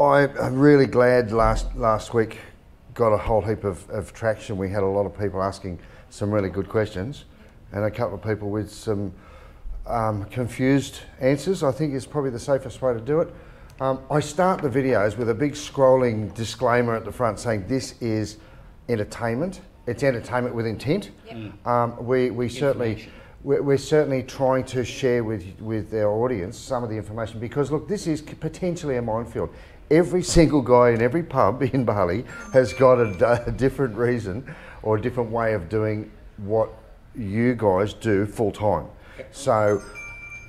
I, I'm really glad last last week got a whole heap of, of traction. We had a lot of people asking some really good questions, and a couple of people with some um, confused answers. I think is probably the safest way to do it. Um, I start the videos with a big scrolling disclaimer at the front saying this is entertainment. It's entertainment with intent. Um, We we certainly we're we're certainly trying to share with with our audience some of the information because look, this is potentially a minefield. Every single guy in every pub in Bali has got a, a different reason or a different way of doing what you guys do full time. So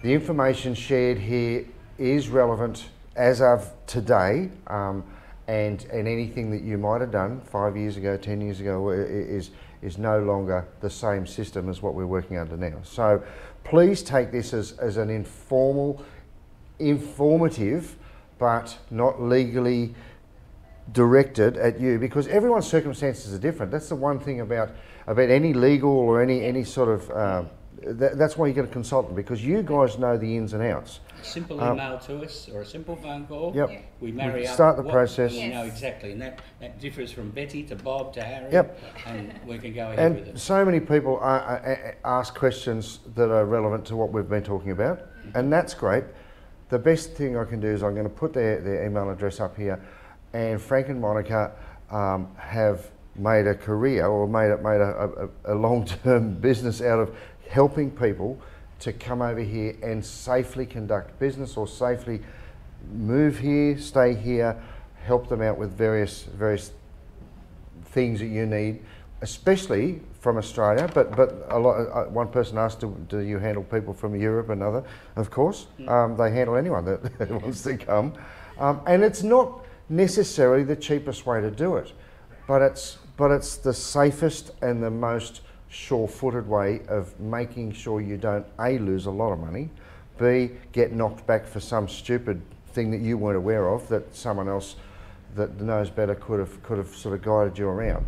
the information shared here is relevant as of today, um, and and anything that you might have done five years ago, ten years ago, is is no longer the same system as what we're working under now. So please take this as, as an informal, informative, but not legally directed at you because everyone's circumstances are different. That's the one thing about about any legal or any any sort of uh, that, that's why you get a consultant because you guys know the ins and outs. A simple Um, email to us or a simple phone call. Yep. We marry We up. start the process. We know exactly, and that, that differs from Betty to Bob to Harry. Yep. And we can go ahead with And it. so many people are, are, are- ask questions that are relevant to what we've been talking about, and that's great. The best thing I can do is I'm going to put their, their email address up here, and Frank and Monika um, have made a career or made made a, a, a long-term business out of helping people to come over here and safely conduct business or safely move here, stay here, help them out with various various things that you need, especially from Australia. But but a lot. Uh, one person asked, do, "Do you handle people from Europe?" Another, of course, um, they handle anyone that wants to come, um, and it's not necessarily the cheapest way to do it, but it's but it's the safest and the most sure-footed way of making sure you don't a lose a lot of money, b get knocked back for some stupid thing that you weren't aware of that someone else that knows better could have could have sort of guided you around.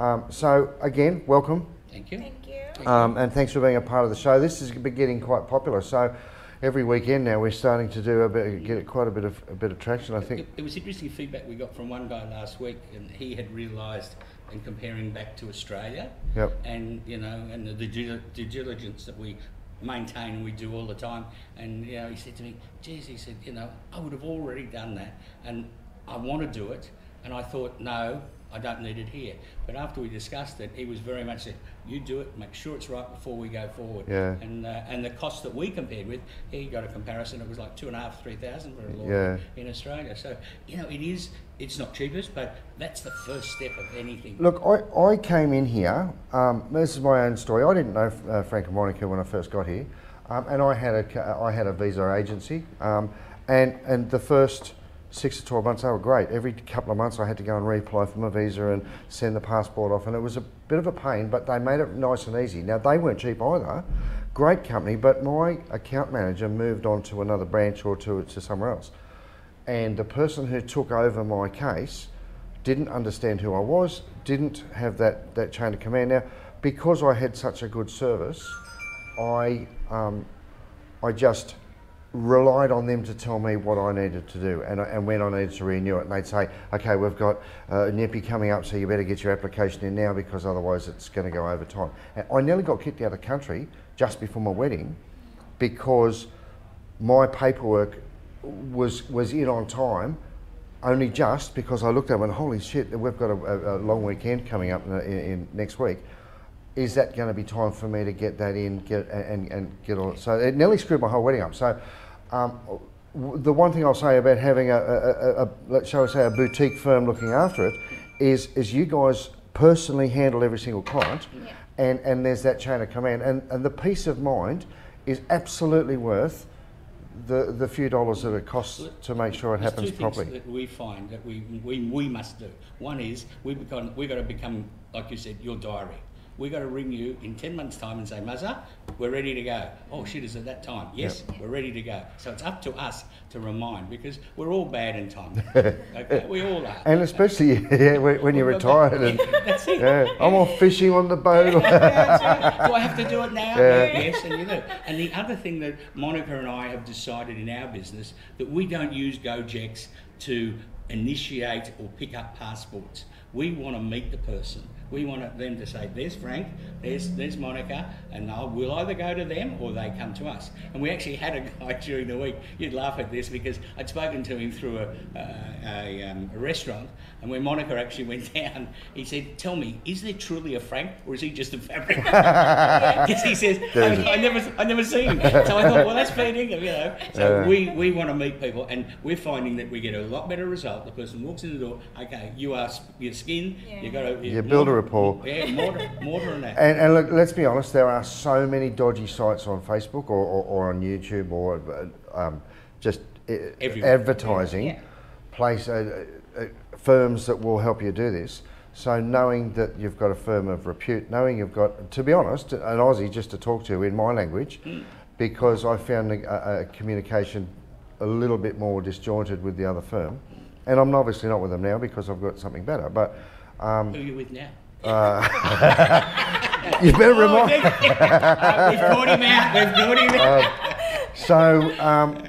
Um, so again, welcome, Thank you. Thank you. um, and thanks for being a part of the show. This is been getting quite popular. So every weekend now we're starting to do a bit, get quite a bit of a bit of traction. I think. It, it was interesting feedback we got from one guy last week, and he had realised, in comparing back to Australia, Yep. and you know, and the due, due diligence that we maintain and we do all the time. And you know, he said to me, "Geez," he said, "you know, I would have already done that, and I want to do it." And I thought, no, I don't need it here. But after we discussed it, he was very much said, "You do it. Make sure it's right before we go forward." Yeah. And uh, and the cost that we compared with, he got a comparison. It was like two and a half, three thousand for a lawyer in Australia. So you know, it is. It's not cheapest, but that's the first step of anything. Look, I, I came in here. Um, this is my own story. I didn't know uh, Frank and Monika when I first got here, um, and I had a I had a visa agency, um, and and the first six to twelve months they were great. Every couple of months I had to go and reapply for my visa and send the passport off, and it was a bit of a pain, but they made it nice and easy. Now they weren't cheap either. Great company, but my account manager moved on to another branch or to to somewhere else, and the person who took over my case didn't understand who I was, didn't have that, that chain of command. Now, because I had such a good service, I, um, I just relied on them to tell me what I needed to do and, and when I needed to renew it. And they'd say, okay, we've got uh, Nyepi coming up, so you better get your application in now because otherwise it's going to go over time. And I nearly got kicked out of the country just before my wedding because my paperwork was was in on time, only just because I looked at it and went, holy shit, we've got a, a, long weekend coming up in, in, in next week. Is that going to be time for me to get that in, get and, and get all? So it nearly screwed my whole wedding up. So. Um, w- the one thing I'll say about having a, a, a, a let's shall we say a boutique firm looking after it is is you guys personally handle every single client Yeah. and, and there's that chain of command and, and the peace of mind is absolutely worth the, the few dollars that it costs to make sure it There's happens two properly. things that we find that we, we, we must do. One is we become, we've got to become, like you said, your diary. We got to ring you in 10 months' time and say, Muzza, we're ready to go. Oh, shit, is it that time? Yes, we're ready to go. So it's up to us to remind because we're all bad in time. okay? We all are. And especially yeah, when, when you're retired and That's it. yeah, I'm off fishing on the boat. do I have to do it now? Yes, and you do. And the other thing that Monika and I have decided in our business that we don't use Gojeks to initiate or pick up passports. We want to meet the person. We want them to say, "There's Frank, there's there's Monika," and they'll we'll either go to them or they come to us. And we actually had a guy during the week. You'd laugh at this because I'd spoken to him through a, a, a, um, a restaurant, and when Monika actually went down, he said, "Tell me, is there truly a Frank, or is he just a fabric?" Because he says, I, I never I never seen him. So I thought, well, that's feeding him, you know. So we we want to meet people, and we're finding that we get a lot better result. The person walks in the door, okay, you are your skin, you got to You build a rapport. Yeah, mortar, mortar, and that. And, and look, let's be honest, there are so many dodgy sites on Facebook or, or, or on YouTube or uh, um, just uh, Everywhere. advertising Yeah. place uh, uh, firms that will help you do this. So knowing that you've got a firm of repute, knowing you've got, to be honest, an Aussie just to talk to in my language, because I found a, a communication a little bit more disjointed with the other firm, and I'm obviously not with them now because I've got something better. But um, Who are you with now? you better Oh, remind. we've caught him out. We've caught him out. So, um,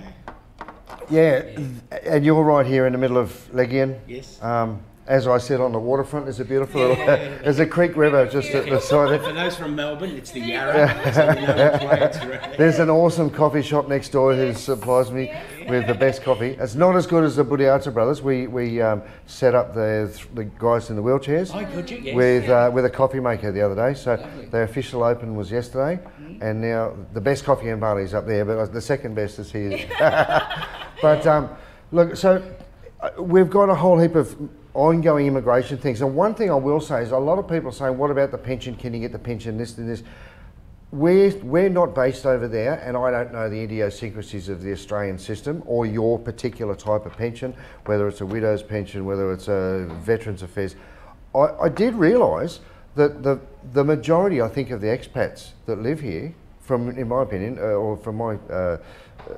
yeah, th- and you're right here in the middle of Legian. Yes. Um, as I said, on the waterfront, there's a beautiful, there's a creek river just at the side. For those from Melbourne, it's the Yarra. so we know which way it's around. There's an awesome coffee shop next door who supplies me with the best coffee. It's not as good as the Budiata brothers. We we um, set up the the guys in the wheelchairs Oh, you? Yes. with uh, with a coffee maker the other day. So Lovely. their official open was yesterday, and now the best coffee in Bali is up there, but the second best is here. but um, look, so uh, we've got a whole heap of ongoing immigration things, and one thing I will say is a lot of people are saying, "What about the pension? Can you get the pension? This and this." We're, we're not based over there, and I don't know the idiosyncrasies of the Australian system or your particular type of pension, whether it's a widow's pension, whether it's a veterans affairs. I, I did realise that the, the majority, I think, of the expats that live here, from in my opinion, uh, or from my uh,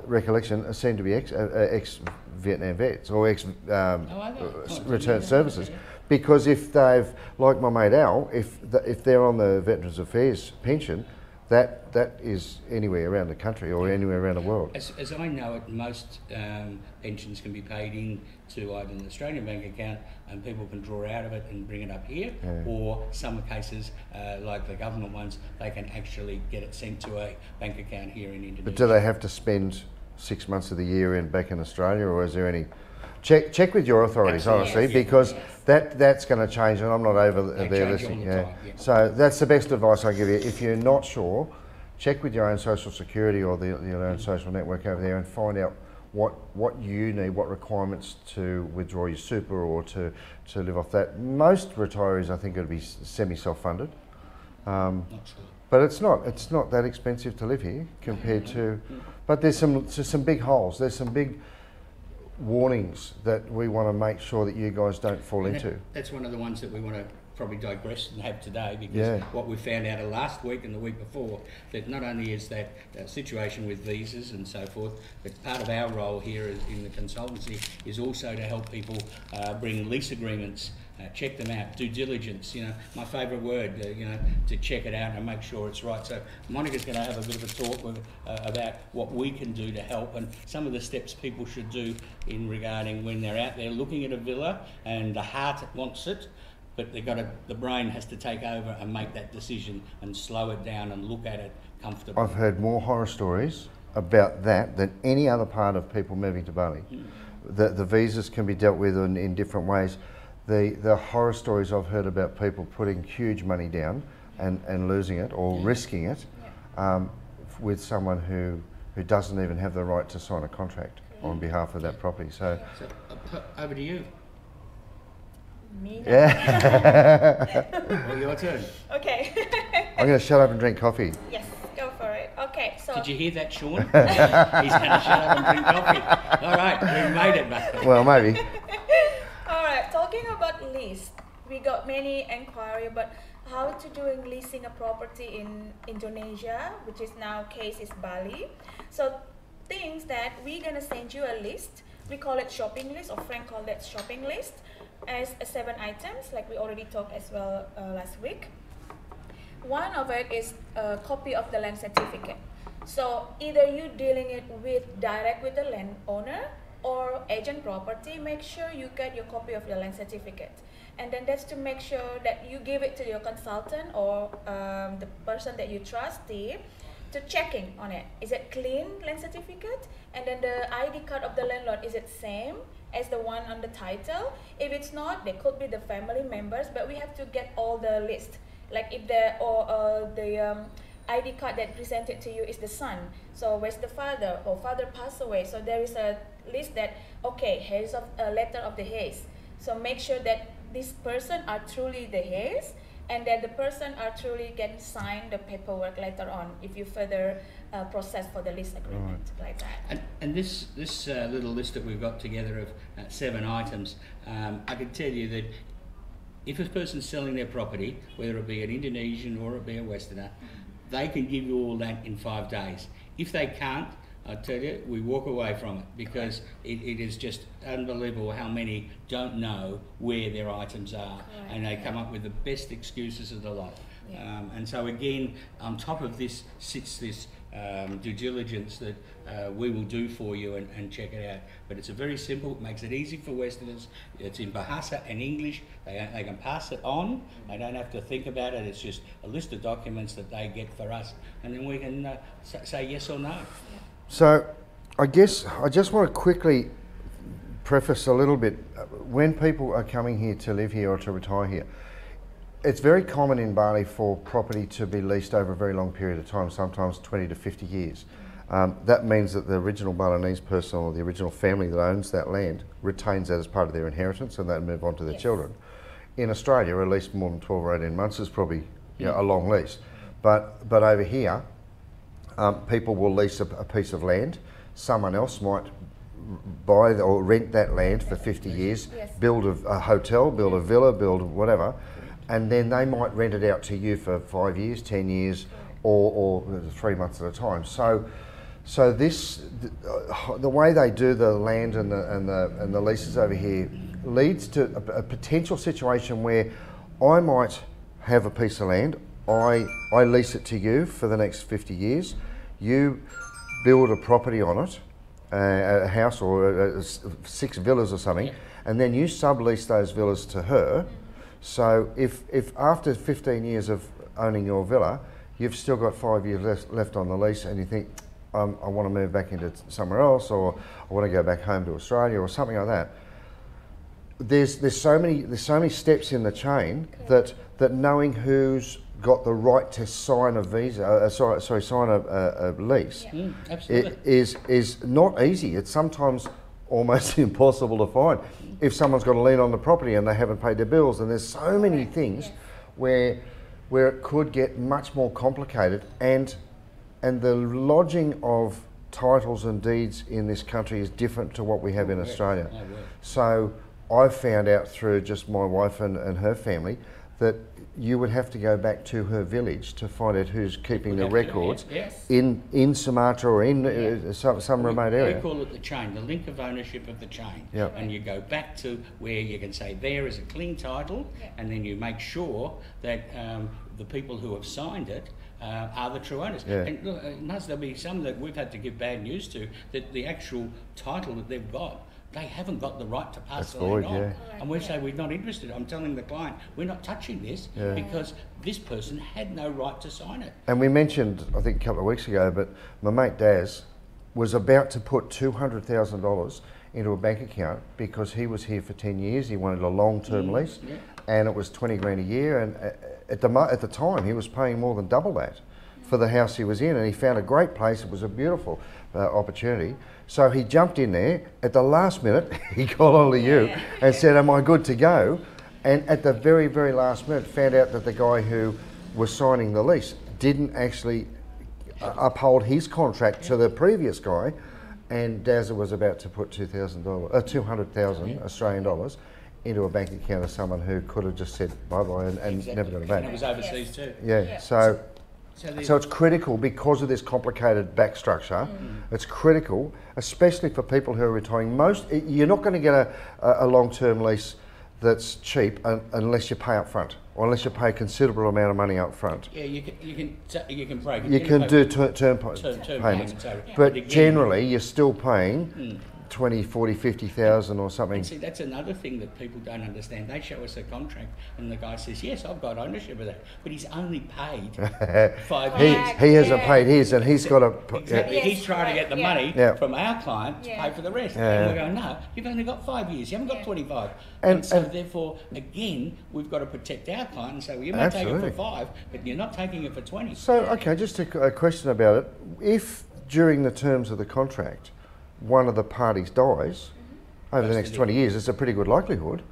recollection, seem to be ex, uh, uh, ex Vietnam vets or ex um, Oh, uh, Oh, return services. Because if they've, like my mate Al, if the, if they're on the Veterans Affairs pension, that that is anywhere around the country or anywhere around the world. As, as I know it, most um, pensions can be paid in to either an Australian bank account and people can draw out of it and bring it up here, Yeah. or some cases, uh, like the government ones, they can actually get it sent to a bank account here in Indonesia. But do they have to spend six months of the year in back in Australia, or is there any? Check check with your authorities, Absolutely. honestly, Yes. because Yes. that that's going to change, and I'm not over They there listening. the Yeah. time, yeah. So that's the best advice I give you. If you're not sure, check with your own social security or the, your own social network over there, and find out what what you need, what requirements to withdraw your super or to to live off that. Most retirees, I think, would be semi self-funded. Um, Not sure. but it's not. It's not that expensive to live here compared to. But there's some there's some big holes. There's some big warnings that we want to make sure that you guys don't fall And into. that- that's one of the ones that we want to probably digress and have today because Yeah. what we found out last week and the week before that not only is that uh, situation with visas and so forth, but part of our role here in the consultancy is also to help people uh, bring lease agreements. Uh, check them out, due diligence. You know, my favourite word. Uh, you know, to check it out and make sure it's right. So Monika's going to have a bit of a talk with, uh, about what we can do to help and some of the steps people should do in regarding when they're out there looking at a villa and the heart wants it, but they got to, the brain has to take over and make that decision and slow it down and look at it comfortably. I've heard more horror stories about that than any other part of people moving to Bali. The, the visas can be dealt with in, in different ways. The, the horror stories I've heard about people putting huge money down and, and losing it or risking it um, with someone who, who doesn't even have the right to sign a contract on behalf of that property. So, So uh, over to you. Me? yeah, Well, your turn. Okay. I'm going to shut up and drink coffee. yes, go for it. Okay, so Did you hear that, Sean? He's going to shut up and drink coffee. All right, we made it, mate. Well, maybe. all right, talking about lease, we got many inquiry about how to doing leasing a property in Indonesia, which is now case is Bali. So things that we're gonna send you a list. We call it shopping list, or Frank called it shopping list, as a seven items, like we already talked as well uh, last week. One of it is a copy of the land certificate. So either you dealing it with direct with the land owner or agent property, make sure you get your copy of your land certificate. And then that's to make sure that you give it to your consultant or um, the person that you trust the, to checking on it. Is it clean land certificate? And then the ID card of the landlord, is it same as the one on the title? If it's not, they could be the family members, but we have to get all the list. Like if the or uh, the um, ID card that presented to you is the son. So where's the father? Or father passed away. So there is a list that okay, here's of a letter of the heirs. So make sure that this person are truly the heirs and that the person are truly can sign the paperwork later on if you further uh, process for the lease agreement like that. And, and this this uh, little list that we've got together of uh, seven items, um, I can tell you that if a person's selling their property, whether it be an Indonesian or it be a Westerner, they can give you all that in five days. If they can't, I tell you, we walk away from it because it, it is just unbelievable how many don't know where their items are and they come up with the best excuses of the lot. Yeah. Um, and so again, on top of this sits this um, due diligence that uh, we will do for you and, and check it out. But it's a very simple, it makes it easy for Westerners. It's in Bahasa and English. They, they can pass it on. They don't have to think about it. It's just a list of documents that they get for us. And then we can uh, say yes or no. So, I guess I just want to quickly preface a little bit. When people are coming here to live here or to retire here, it's very common in Bali for property to be leased over a very long period of time, sometimes 20 to 50 years. Um, that means that the original Balinese person or the original family that owns that land retains that as part of their inheritance and they move on to their Yes. children. In Australia, a lease more than 12 or 18 months is probably you know, a long lease. But, but over here, um, people will lease a, a piece of land. Someone else might buy or rent that land for 50 years, Yes. build a, a hotel, build a villa, build whatever, and then they might rent it out to you for five years, 10 years, or, or three months at a time. So, so this, the, uh, the way they do the land and the, and the, and the leases over here leads to a, a potential situation where I might have a piece of land, I, I lease it to you for the next 50 years, you build a property on it, uh, a house or uh, six villas or something, and then you sublease those villas to her. So if, if after 15 years of owning your villa, you've still got five years left, left on the lease and you think, um, I want to move back into somewhere else or I want to go back home to Australia or something like that, there's, there's, so many, there's so many steps in the chain that, that knowing who's got the right to sign a visa, uh, sorry, sorry, sign a, a, a lease, Yeah. Mm, absolutely. it is is not easy. It's sometimes almost impossible to find. If someone's got a lien on the property and they haven't paid their bills, and there's so many things Yes. where where it could get much more complicated, and and the lodging of titles and deeds in this country is different to what we have in Yeah, Australia. no, well. So I found out through just my wife and, and her family that you would have to go back to her village to find out who's keeping the Would have to, records yeah. in in Sumatra or in Yeah. uh, some, some We- remote area. We call it the chain, the link of ownership of the chain. Yep. And you go back to where you can say there is a clean title, Yeah. and then you make sure that um, the people who have signed it uh, are the true owners. Yeah. And look, uh, there'll be some that we've had to give bad news to that the actual title that they've got. They haven't got the right to pass That's the land on. yeah. And we say we're not interested. I'm telling the client, we're not touching this Yeah. because this person had no right to sign it. And we mentioned, I think a couple of weeks ago, but my mate Daz was about to put $200,000 into a bank account because he was here for 10 years. He wanted a long term Mm, lease yeah. and it was 20 grand a year. And uh, at the, at the time, he was paying more than double that for the house he was in. And he found a great place. It was a beautiful uh, opportunity. So he jumped in there. At the last minute, he called hold of you and said, Am I good to go? And at the very, very last minute, found out that the guy who was signing the lease didn't actually uh, uphold his contract to the previous guy, and Dazza was about to put two thousand dollars, uh, two hundred thousand Australian dollars, into a bank account of someone who could have just said bye bye and, and never got it And it was overseas too. Yeah, Yeah. so. So, So it's critical because of this complicated back structure. Mm. It's critical, especially for people who are retiring. Most you're not going to get a, a, long-term lease that's cheap unless you pay up front, or unless you pay a considerable amount of money up front. yeah, you can you can you can break. You can do ter- term, term, term payments, payments. over- but again, generally you're still paying mm. 20, 40, 50,000 or something. And see, that's another thing that people don't understand. They show us a contract, and the guy says, "Yes, I've got ownership of that," but he's only paid five he, years. he hasn't Yeah. paid his and he's got to. Exactly. Yes, He's trying to get the yeah. money Yeah. from our client to pay for the rest. Yeah. And we're going, no, you've only got five years. You haven't got Yeah. 25. And- And, so and- therefore, again, we've got to protect our client and say, well, you may take it for five, but you're not taking it for 20. So, okay, just a, a question about it. If during the terms of the contract one of the parties dies over the next 20 years, it's a pretty good likelihood.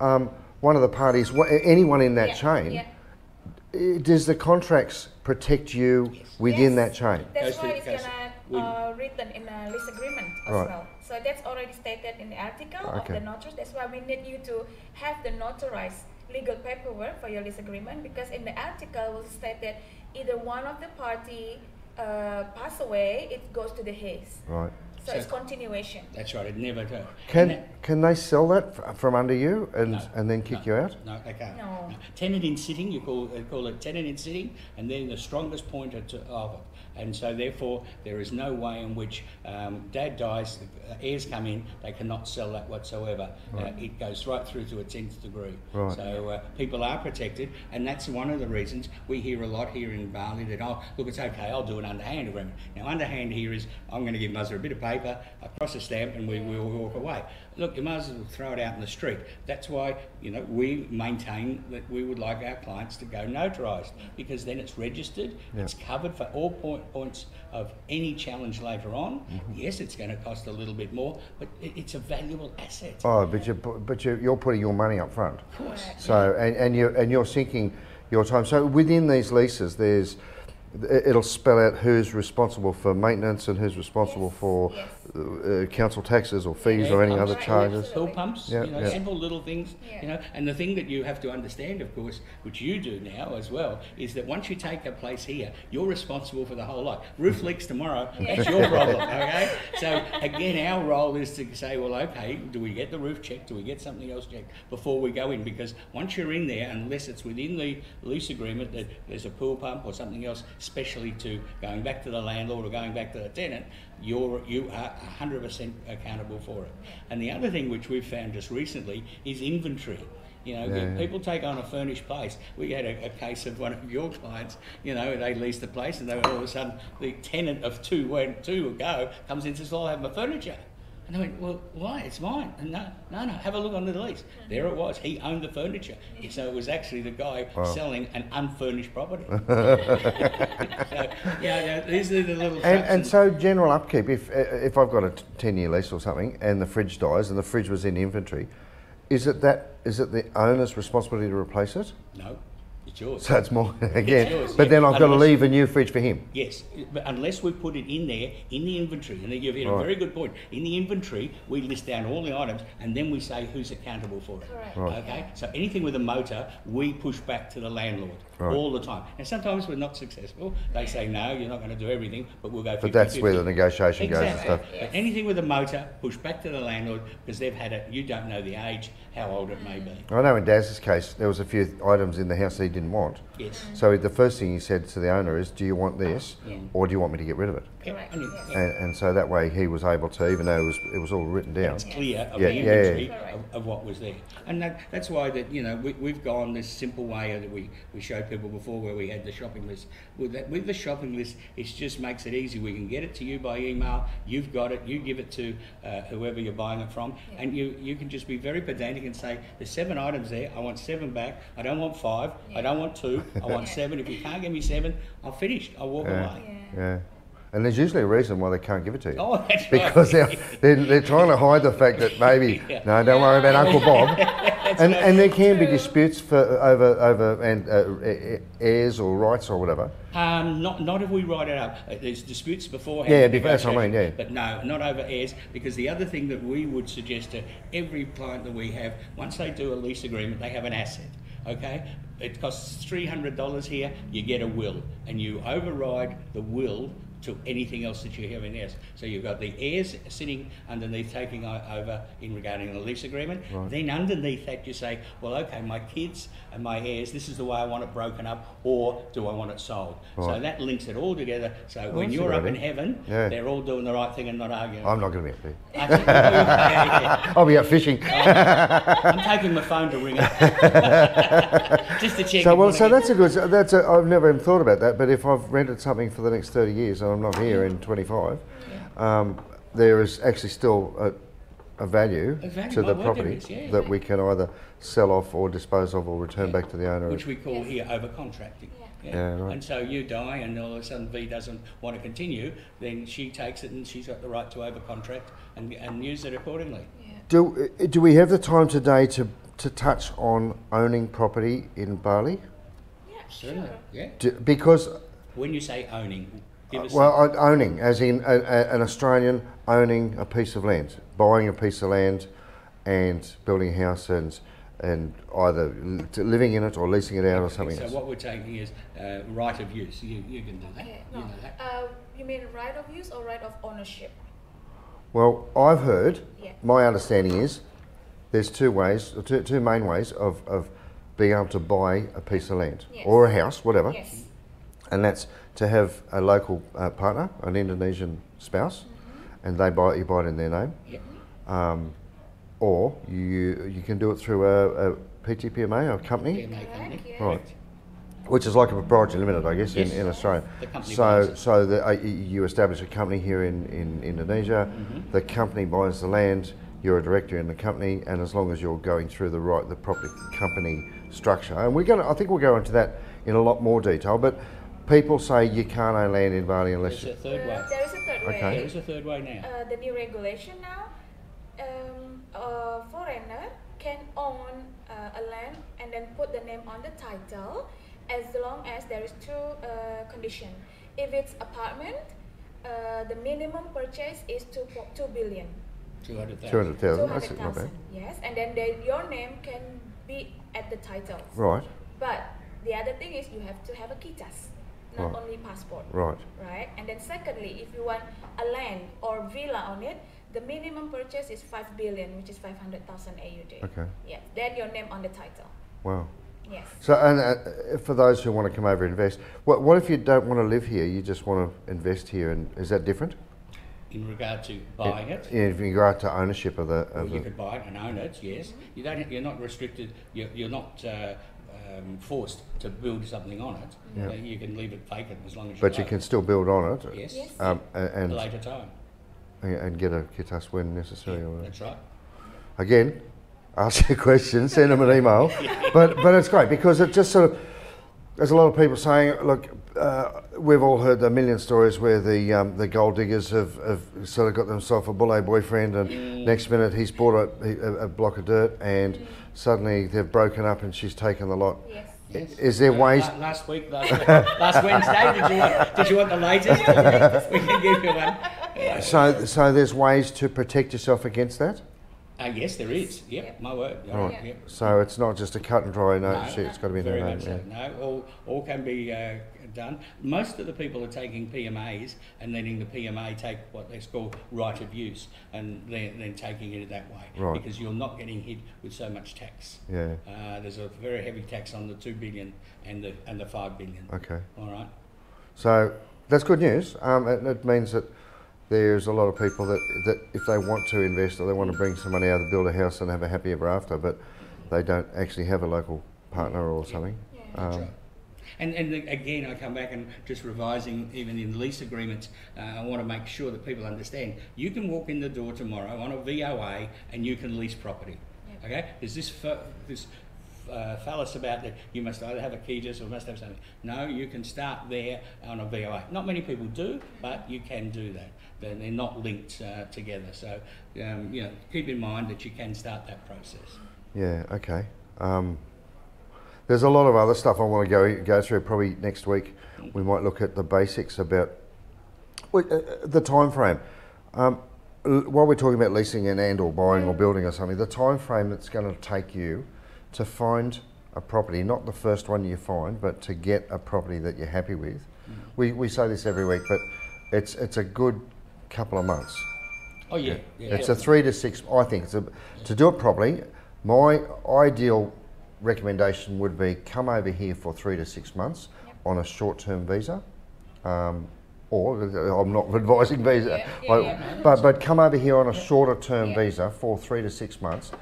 Um, one of the parties, wha- anyone in that Yeah, chain, yeah. does the contracts protect you Yes. within Yes. that chain? That's why it's gonna uh, written in a lease agreement as Right. well. So that's already stated in the article of the notary. That's why we need you to have the notarized legal paperwork for your lease agreement because in the article will state that either one of the party uh, pass away, it goes to the his. Right. So, So- it's continuation. That's right, it never does. Can can they sell that f- from under you and, No. and then kick No. you out? No, they can't. No. Tenant in sitting, you call, they call it tenant in sitting, and they're the strongest pointer to, of it. And so therefore, there is no way in which um, dad dies, the uh, heirs come in, they cannot sell that whatsoever. Uh, it goes right through to its nth degree. Right. So uh, people are protected, and that's one of the reasons we hear a lot here in Bali that, oh, look, it's okay, I'll do an underhand agreement. Now, underhand here is, I'm going to give Muzza a bit of paper, I cross a stamp, and we will walk away. Look, you might as well throw it out in the street. That's why, you know, we maintain that we would like our clients to go notarised because then it's registered, Yeah. it's covered for all point, points of any challenge later on. Mm-hmm. Yes, it's going to cost a little bit more, but it, it's a valuable asset. Oh, but you but you you're putting your money up front. Of course. So and, and you're and you're sinking your time. So within these leases, there's it'll spell out who's responsible for maintenance and who's responsible Yes, for yes. uh, council taxes or fees Yeah, or any pumps, other charges. absolutely. Hill pumps, Yeah, you know, yeah. simple little things, Yeah. you know. And the thing that you have to understand, of course, which you do now as well, is that once you take a place here, you're responsible for the whole lot. Roof leaks tomorrow, that's your problem, okay? So again, our role is to say, well, okay, do we get the roof checked? Do we get something else checked before we go in? Because once you're in there, unless it's within the lease agreement that there's a pool pump or something else, specially to going back to the landlord or going back to the tenant, you're you are 100% accountable for it. And the other thing which we've found just recently is inventory. You know, Yeah, yeah. people take on a furnished place. We had a, a case of one of your clients. You know, they leased the place, and they all of a sudden the tenant of two went two ago comes in and says, "Well, I have my furniture." And I went, "Well, why? It's mine." And no, no, no. Have a look on the lease. There it was. He owned the furniture, so it was actually the guy Wow. selling an unfurnished property. so, yeah, yeah, these are the little. And, traps and so general upkeep. If uh, if I've got a ten year lease or something, and the fridge dies, and the fridge was in inventory, is it that is it the owner's responsibility to replace it? no, it's yours. So it's more again. yours, but yeah. then I've got to leave a new fridge for him. Yes, but unless we put it in there in the inventory, and you've hit a very good point. In the inventory, we list down all the items, and then we say who's accountable for it. Correct. Right. Okay, so anything with a motor, we push back to the landlord Right. all the time. And sometimes we're not successful. They say no, you're not going to do everything, but we'll go. 50, But that's where the 50. negotiation goes and Exactly. stuff. Yes. But anything with a motor, push back to the landlord because they've had it. You don't know the age, how old it may be. I know in Daz's case, there was a few items in the house that he didn't want. Yes. So the first thing he said to the owner is, "Do you want this, Yeah. or do you want me to get rid of it?" Correct, and it- yes. yeah. And, and so that way he was able to, even though it was it was all written down. it's clear of Yeah, the yeah, yeah. inventory of, of what was there. And that, that's why that you know we, we've gone this simple way that we, we showed people before where we had the shopping list. With that with the shopping list, it just makes it easy. We can get it to you by email. You've got it. You give it to uh, whoever you're buying it from, Yeah. and you you can just be very pedantic and say there's seven items there. I want seven back. I don't want five. I Yeah. Don't want two. I want Yeah. seven. If you can't give me seven, I'll finish. I'll walk Yeah. away. Yeah. Yeah. And there's usually a reason why they can't give it to you. Oh, that's because right. they're, they're, they're trying to hide the fact that maybe Yeah. no, don't worry about Uncle Bob, and and there can be disputes for over over and uh, heirs or rights or whatever. Um, not not if we write it up. Uh, There's disputes beforehand. Yeah, before- that's what I mean, yeah. But no, not over heirs, because the other thing that we would suggest to every client that we have, once they do a lease agreement, they have an asset. Okay, it costs three hundred dollars here. You get a will, and you override the will to anything else that you have in house. So you've got the heirs sitting underneath taking over in regarding the lease agreement. Right. Then underneath that you say, well, okay, my kids and my heirs, this is the way I want it broken up, or do I want it sold? So that links it all together. So oh, when you're up in heaven, Yeah. they're all doing the right thing and not arguing. I'm not going to be up there. I think- yeah, yeah. I'll be out fishing. I'm taking my phone to ring up just to check. So well, so that's a good. That's a, I've never even thought about that. But if I've rented something for the next thirty years and I'm not here in twenty five, um, there is actually still a, a value A value, to the word property is, yeah. that we can either sell off or dispose of or return Yeah. back to the owner. which we call Yes. here over contracting. Yeah. Yeah, right. And so you die, and all of a sudden V doesn't want to continue, then she takes it, and she's got the right to over contract and, and use it accordingly. Yeah. do uh, do we have the time today to to touch on owning property in Bali? Yeah, sure. yeah. Do, because When you say owning, give us. well, owning, as in a, a, an Australian owning a piece of land, buying a piece of land, and building a house and and either living in it or leasing it out or something so else. what we're taking is uh, right of use. You, you can do that. Okay, You no. know that. Uh, you mean right of use or right of ownership? Well, I've heard, Yeah. my understanding is, there's two ways, two, two main ways of, of being able to buy a piece of land Yes. or a house, whatever, Yes. and that's to have a local uh, partner, an Indonesian spouse, and they buy it, you buy it in their name, Yeah. um, or you you can do it through a, a PTPMA, a company, PMA company. Yeah. Right. which is like a proprietary limited, I guess, in, Yes. in Australia. The So, so the, uh, you establish a company here in, in Indonesia. Mm-hmm. The company buys the land. You're a director in the company, and as long as you're going through the right, the proper company structure, and we're going to, I think we'll go into that in a lot more detail. But people say you can't own land in Bali unless There's you. a third way. Uh, there is a third Okay. There way. is a third way now. Uh, the new regulation now, um, a foreigner can own uh, a land and then put the name on the title as long as there is two uh, condition. If it's apartment, uh, the minimum purchase is two po- two billion. Two hundred Two thousand. hundred thousand. That's 200,000, not. Yes, and then the, your name can be at the title. Right, But the other thing is you have to have a kitas, not Right. only passport. right. Right? And then secondly, if you want a land or villa on it, the minimum purchase is 5 billion, which is 500,000 AUD. Okay. Yes, then your name on the title. Wow. Yes. So, and uh, for those who want to come over and invest, what, what if you don't want to live here? You just want to invest here, and is that different? In regard to buying it, Yeah, if you go out to ownership of the, Well, you the could buy it and own it, yes. You don't, you're not restricted, you're, you're not uh, um, forced to build something on it. Yeah. Uh, You can leave it vacant as long as you but you like. can still build on it, Yes, Yes. um, a- and later time. and get a kitas when necessary. Yeah, or that's right. Again, ask your questions, send them an email. but but it's great because it just sort of there's a lot of people saying, look, uh, we've all heard a million stories where the um, the gold diggers have, have sort of got themselves a bule boyfriend, and next minute he's bought a, a, a block of dirt, and suddenly they've broken up, and she's taken the lot. Yes. Yes. Is there Uh, ways? last week, last, last Wednesday, did you want, did you want the latest? we can give you one. So so there's ways to protect yourself against that. Uh, yes, there is. Yep, Yep. my word. Yeah, Right. yep. So it's not just a cut and dry. No, No, shit, it's got to be in Very their name. much Yeah. No, all, all can be uh, done. Most of the people are taking PMAs and letting the PMA take what they call right of use and then, then taking it that way. Right. Because you're not getting hit with so much tax. Yeah. Uh, there's a very heavy tax on the two billion and the and the five billion. Okay. All right. So that's good news. Um, it, it means that there's a lot of people that, that if they want to invest or they want to bring some money out to build a house and have a happy ever after, but they don't actually have a local partner or something. Yeah. That's Um. And, and again, I come back and just revising even in lease agreements, uh, I want to make sure that people understand you can walk in the door tomorrow on a VOA and you can lease property. Yep. Okay? There's this, fa- this uh, fallace about that you must either have a KITAS or must have something. No, you can start there on a VOA. Not many people do, but you can do that. They're, they're not linked uh, together. So, um, you know, keep in mind that you can start that process. yeah, okay. Um, there's a lot of other stuff I want to go go through. Probably next week we might look at the basics about uh, uh, the time frame. Um, while we're talking about leasing and, and or buying or building or something, the time frame that's going to take you to find a property, not the first one you find, but to get a property that you're happy with. We, we say this every week, but it's it's a good couple of months. Oh yeah, yeah. It's a three to six. I think it's a, to do it properly. My ideal recommendation would be come over here for three to six months Yep. on a short-term visa, um, or I'm not advising visa, Yeah, yeah, but, yeah. but but come over here on a shorter-term Yeah. visa for three to six months.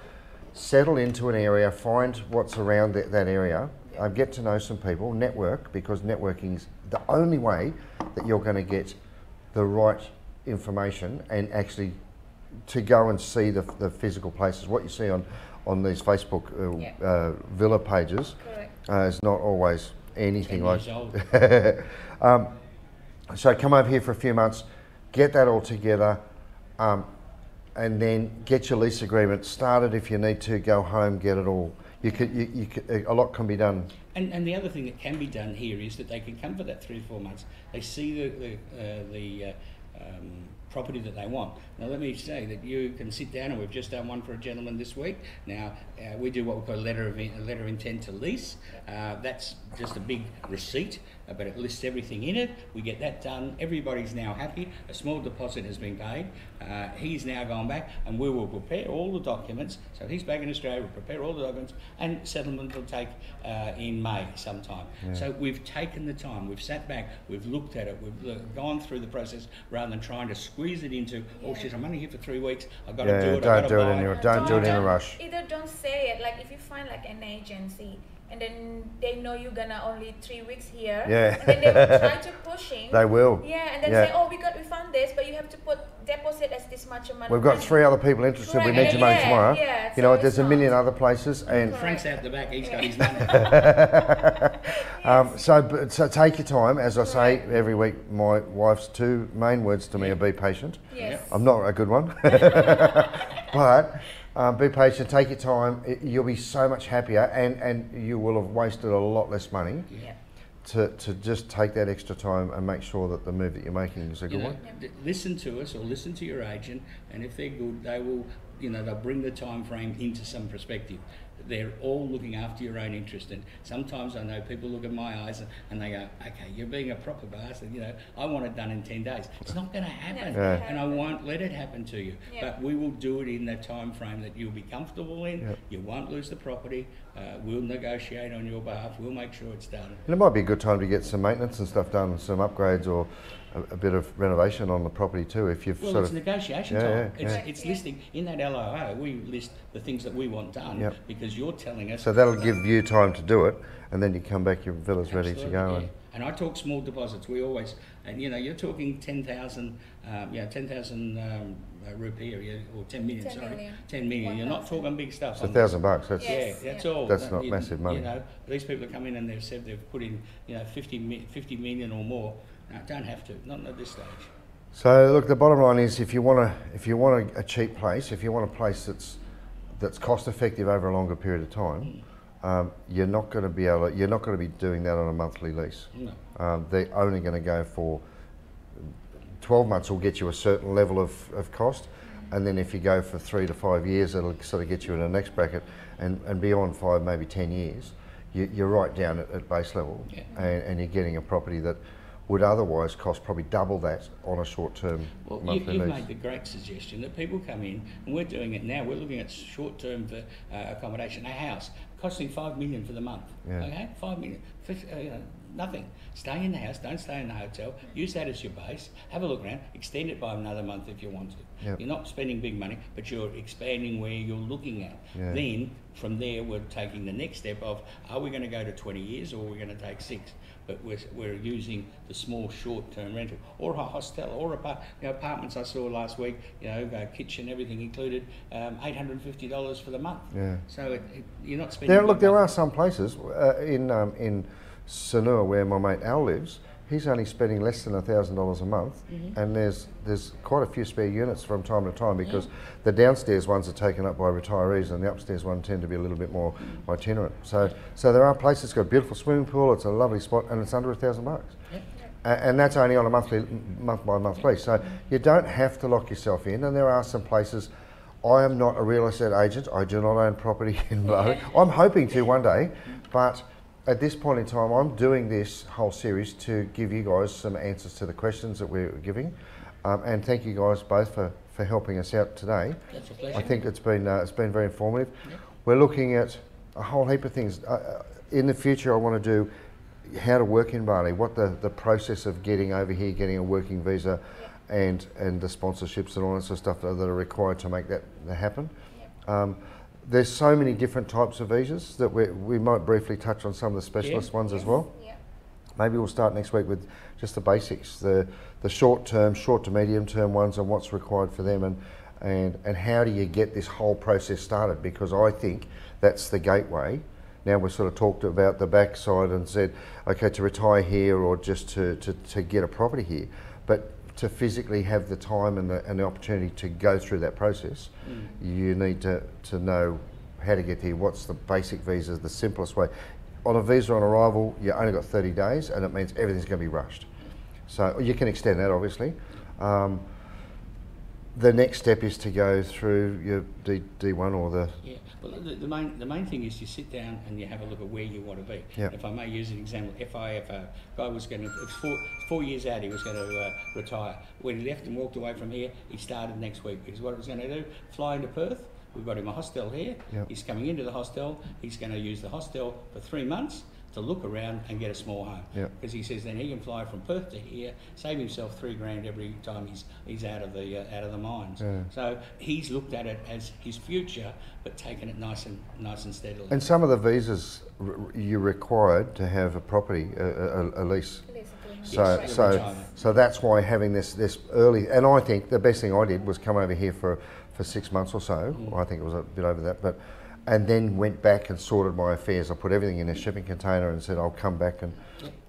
Settle into an area, find what's around that, that area, uh, get to know some people, network because networking is the only way that you're going to get the right information and actually to go and see the, the physical places. What you see on, on these Facebook uh, Yeah. uh, villa pages uh, is not always anything like. um, so come over here for a few months, get that all together, um, and then get your lease agreement started. If you need to, go home, get it all. You could, you, you could, a lot can be done. And, and the other thing that can be done here is that they can come for that three or four months. They see the the, uh, the uh, um, property that they want. Now let me say that you can sit down, and we've just done one for a gentleman this week. Now uh, we do what we call a letter of in, a letter of intent to lease. Uh, that's just a big receipt, but it lists everything in it. We get that done. Everybody's now happy. A small deposit has been paid. Uh, he's now gone back, and we will prepare all the documents. So he's back in Australia. We'll prepare all the documents, and settlement will take uh, in May sometime. So we've taken the time. We've sat back. We've looked at it. We've uh, gone through the process rather than trying to squeeze it into. Oh shit! I'm only here for three weeks. I've got to Yeah, do it. don't do to it buy in your- No, don't do it in a rush. Either don't say it. Like if you find like an agency and then they know you're gonna only three weeks here. Yeah. And then they will try to pushing. They will. Yeah, and then Yeah. say, oh, we got we found this, but you have to put deposit as this much amount. We've got money. three other people interested. We Correct. need your money Yeah, tomorrow. yeah, you know so what? There's it's a million other places, and Frank's out the back. He's got his money. Um, so, but- so take your time. As I say every week, my wife's two main words to me are be patient. Yes. I'm not a good one, but um, be patient. Take your time. It, you'll be so much happier, and, and you will have wasted a lot less money Yeah. to, to just take that extra time and make sure that the move that you're making is a you good know, one. d- listen to us or listen to your agent, and if they're good, they will, you know, they'll bring the time frame into some perspective. They're all looking after your own interest, and sometimes I know people look at my eyes and, and they go, "Okay, you're being a proper bastard." You know, I want it done in ten days. It's not going to happen, Yeah. and I won't let it happen to you. Yeah. But we will do it in the time frame that you'll be comfortable in. Yep. You won't lose the property. Uh, we'll negotiate on your behalf. We'll make sure it's done. And it might be a good time to get some maintenance and stuff done, some upgrades or a, a bit of renovation on the property too. If you've Well, sort it's of negotiation Yeah, time. yeah, it's yeah. it's listing in that LOA. We list the things that we want done Yep. because you're telling us. so that'll give you time to do it, and then you come back, your villa's ready to go. yeah. And And I talk small deposits. We always, and you know, you're talking ten thousand, um, yeah, ten thousand um, uh, rupiah, yeah, or ten million. 10 sorry, million. ten million. You're not talking big stuff. it's a thousand bucks. That's Yeah. Yeah, that's yeah. all. That's That- not you- massive money. You know, these people have come in and they've said they've put in, you know, 50, 50 million or more. No, don't have to. Not at this stage. So look, the bottom line is, if you want to, if you want a, a cheap place, if you want a place that's that's cost effective over a longer period of time, um, you're not going to be able. To, you're not going to be doing that on a monthly lease. No. Um, they're only going to go for 12 months will get you a certain level of, of cost and then if you go for three to five years it'll sort of get you in the next bracket and, and beyond five maybe 10 years you, you're right down at, at base level Yeah. and, and you're getting a property that would otherwise cost probably double that on a short term Well, you, monthly you've lease. made the great suggestion that people come in, and we're doing it now. We're looking at short-term for uh, accommodation, a house costing five million for the month. Yeah. Okay, five million. Fif- uh, you know, nothing. Stay in the house. Don't stay in the hotel. Use that as your base. Have a look around. Extend it by another month if you want to. Yep. You're not spending big money, but you're expanding where you're looking at. Yeah. Then from there, we're taking the next step of: Are we going to go to 20 years, or are we going to take six? But we're, we're using the small short-term rental, or a hostel, or a you know, apartments I saw last week. You know, uh, kitchen, everything included, um, $850 for the month. Yeah. So it, it, you're not spending. There, look, there money. are some places uh, in um, in Sanur where my mate Al lives. He's only spending less than thousand dollars a month, mm-hmm. and there's there's quite a few spare units from time to time because the downstairs ones are taken up by retirees, and the upstairs ones tend to be a little bit more mm-hmm. itinerant. So so there are places it's got a beautiful swimming pool. It's a lovely spot, and it's under a thousand bucks. And that's only on a monthly month by month lease. So you don't have to lock yourself in. And there are some places. I am not a real estate agent. I do not own property in Bali. I'm hoping to one day, but at this point in time, I'm doing this whole series to give you guys some answers to the questions that we're giving, um, and thank you guys both for, for helping us out today. That's a pleasure. I think it's been uh, it's been very informative. Yeah. We're looking at a whole heap of things. Uh, Uh, in the future, I want to do how to work in Bali, what the, the process of getting over here, getting a working visa, and and the sponsorships and all that sort of stuff that are required to make that, that happen. Um, there's so many different types of visas that we, we might briefly touch on some of the specialist ones as well. Yeah. Maybe we'll start next week with just the basics, the the short term, short to medium term ones, and what's required for them, and and and how do you get this whole process started? Because I think that's the gateway. Now we've sort of talked about the backside and said, okay, to retire here or just to, to, to get a property here, but to physically have the time and the, and the opportunity to go through that process, you need to, to know how to get here. What's the basic visa, the simplest way? On a visa on arrival, you only got 30 days, and it means everything's going to be rushed. So you can extend that, obviously. Um, the next step is to go through your D, D1 or the Yeah, well, the, the main the main thing is you sit down and you have a look at where you want to be. Yeah. If I may use an example, FIFO A guy was going to it's four four years out, he was going to uh, retire. When he left and walked away from here, he started next week because what he was going to do, fly into Perth. We've got him a hostel here. Yeah. He's coming into the hostel. He's going to use the hostel for three months to look around and get a small home. Yeah. Because he says then he can fly from Perth to here, save himself three grand every time he's he's out of the uh, out of the mines. Yeah. So he's looked at it as his future, but taken it nice and nice and steadily. And some of the visas r- you're required to have a property, a, a, a lease. At least agreement. So, Yes, so, retirement. so that's why having this this early. And I think the best thing I did was come over here for for six months or so. I think it was a bit over that, but and then went back and sorted my affairs. I put everything in a shipping container and said I'll come back and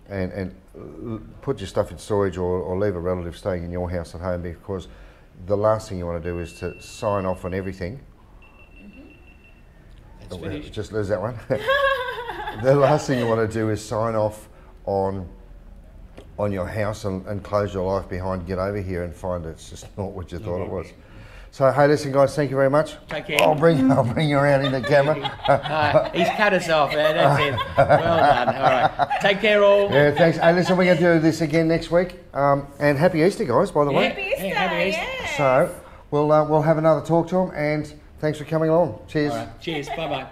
and and put your stuff in storage or, or leave a relative staying in your house at home because the last thing you want to do is to sign off on everything That's Oh. Just lose that one. the last thing you want to do is sign off on on your house and, and close your life behind, get over here and find it's just not what you thought it mm-hmm. was. So hey, listen, guys, thank you very much. Take care. I'll bring I'll bring you around in the camera. Uh, he's cut us off. man. That's it. Well done. All right. Take care, all. yeah, thanks. Hey, listen, we're going to do this again next week. Um, and happy Easter, guys, by the way. Happy Easter, Yeah, happy Easter. yes. So we'll uh, we'll have another talk to them, and thanks for coming along. Cheers. All right. Cheers. Bye bye.